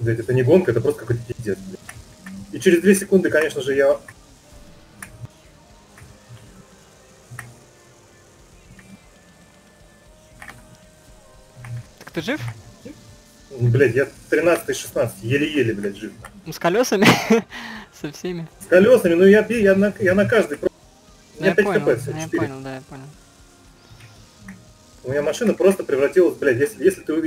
Блять, это не гонка, это просто какой-то пиздец, блядь. И через 2 секунды, конечно же, я... Так ты жив? Блять, я 13-16, еле-еле, блядь, жив. Ну, С колесами? Со всеми? С колесами, ну я, я, на, я на каждый... про- У Ну, меня Я 5 понял, все, 4. Ну, я понял, да, я понял. У меня машина просто превратилась, блядь, если, если ты увидишь...